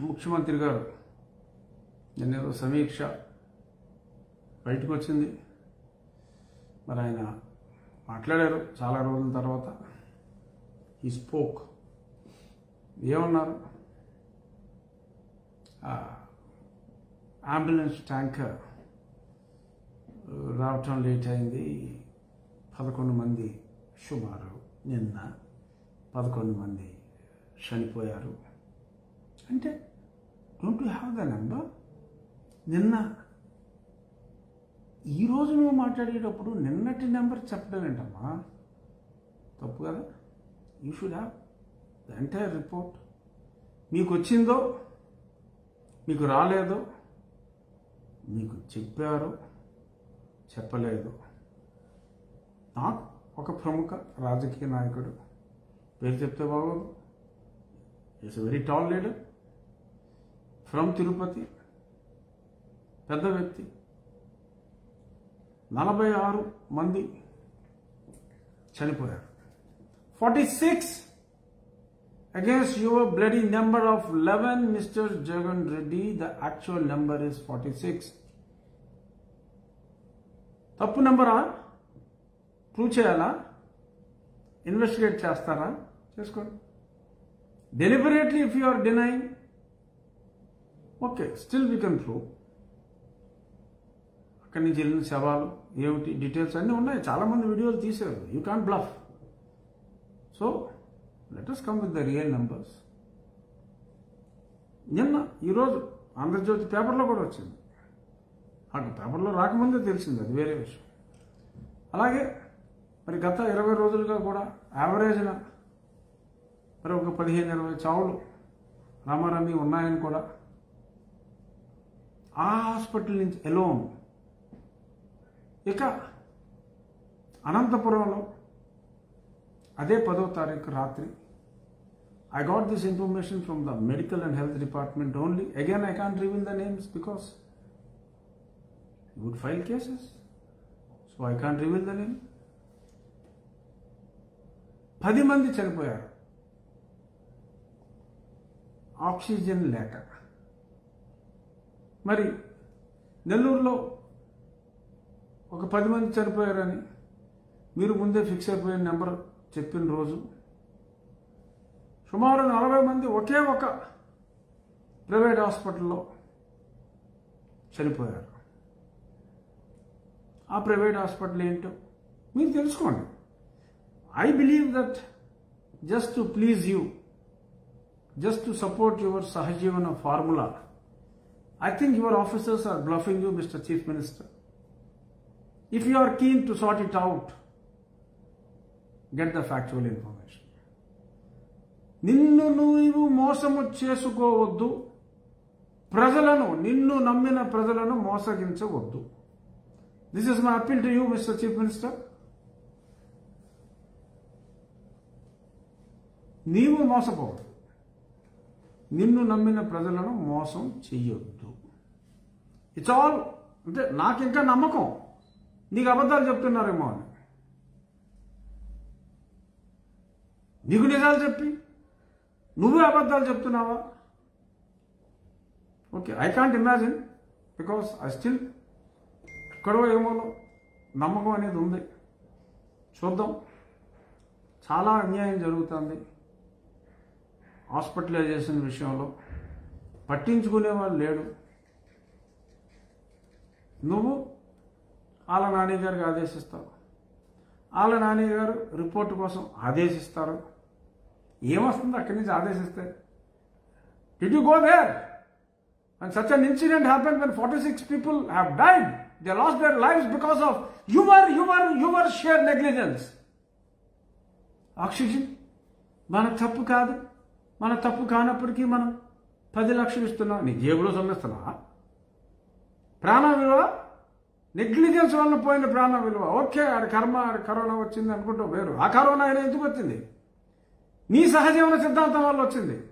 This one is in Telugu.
ముఖ్యమంత్రి గారు నిన్నేదో సమీక్ష బయటకు వచ్చింది మరి ఆయన మాట్లాడారు చాలా రోజుల తర్వాత. ఈ స్పోక్ ఏమన్నారు? అంబులెన్స్ ట్యాంకర్ రావటం లేట్ అయింది. పదకొండు మంది సుమారు నిన్న పదకొండు మంది చనిపోయారు. అంటే don't you have the number నిన్న ఈరోజు నువ్వు మాట్లాడేటప్పుడు నిన్నటి నెంబర్ చెప్పడం ఏంటమ్మా తప్పు కదా? You should have the entire report మీకు వచ్చిందో మీకు రాలేదో మీకు చెప్పారో చెప్పలేదు. నాకు ఒక ప్రముఖ రాజకీయ నాయకుడు. పేరు చెప్తే బాగోదు. It's very tall leader from Tirupati పెద్ద వ్యక్తి. నలభై ఆరు మంది చనిపోయారు. Forty six against your bloody number of 11 mr jagan reddy the actual number is 46 తప్పు నెంబరా ప్రూవ్ చేయాలా? ఇన్వెస్టిగేట్ చేస్తారా? చేసుకోండి. Deliberately if you are denying okay still we can prove అక్కడి నుంచి వెళ్ళిన శవాలు ఏమిటి డీటెయిల్స్ అన్నీ ఉన్నాయి. చాలామంది వీడియోలు తీసేవారు you can bluff so let come with the real numbers నిన్న ఈరోజు ఆంధ్రజ్యోతి పేపర్లో కూడా వచ్చింది. నాకు పేపర్లో రాకముందే తెలిసింది అది వేరే విషయం. అలాగే మరి గత ఇరవై రోజులుగా కూడా యావరేజ్న మరి ఒక పదిహేను ఇరవై చావులు రామారామి ఉన్నాయని కూడా ఆ హాస్పిటల్ నుంచి ఎలోన్. ఇక అనంతపురంలో అదే పదో తారీఖు రాత్రి I got this information from the medical and health department only again I can't reveal the names because would file cases so I can't reveal the name పది మంది చనిపోయారు. ఆక్సిజన్ లేక మరి నెల్లూరులో ఒక పది మంది చనిపోయారని మీరు ముందే ఫిక్స్ అయిపోయిన నెంబర్ చెప్పిన రోజు సుమారు నలభై మంది ఒకే ఒక ప్రైవేట్ హాస్పిటల్లో చనిపోయారు. ఆ ప్రైవేట్ హాస్పిటల్ ఏంటో మీరు తెలుసుకోండి. I believe that just to please you just to support your సహజీవన formula I think your officers are bluffing you, mister chief minister if you are keen to sort it out get the factual information నిన్ను నువ్వు మోసము చేసుకోవద్దు. ప్రజలను నిన్ను నమ్మిన ప్రజలను మోసగించవద్దు. This is my appeal to you mister chief minister నీవు మోసపోవద్దు. నిన్ను నమ్మిన ప్రజలను మోసం చెయ్యొద్దు. ఇట్స్ ఆల్ అంటే నాకు ఇంకా నమ్మకం. నీకు అబద్ధాలు చెప్తున్నారేమో అని. నీకు నిజాలు చెప్పి నువ్వే అబద్ధాలు చెప్తున్నావా? Okay I can't imagine because I still ఎక్కడో ఏమోలో నమ్మకం అనేది ఉంది. చూద్దాం. చాలా అన్యాయం జరుగుతుంది. హాస్పిటలైజేషన్ విషయంలో పట్టించుకునే వాళ్ళు లేడు. నువ్వు వాళ్ళ నాని గారికి ఆదేశిస్తావు. వాళ్ళ నాని గారు రిపోర్ట్ కోసం ఆదేశిస్తారు. ఏమొస్తుంది అక్కడి నుంచి ఆదేశిస్తే? Did you go there and such an incident happen when forty six people have died they lost their life because of your your your sheer negligence oxygen మన తప్పు కాదు. మన తప్పు కానప్పటికీ మనం పది లక్షలు ఇస్తున్నాం నీ జేబులో సొమ్మిస్తున్నావా ప్రాణ విలువ? నెగ్లిజెన్స్ వల్ల పోయిన ప్రాణ విలువ. ఓకే ఆడ కర్మ ఆడ కరోనా వచ్చింది అనుకుంటూ వేరు. ఆ కరోనా అయినా ఎందుకు వచ్చింది? నీ సహజీవన సిద్ధాంతం వల్ల వచ్చింది.